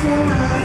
天呐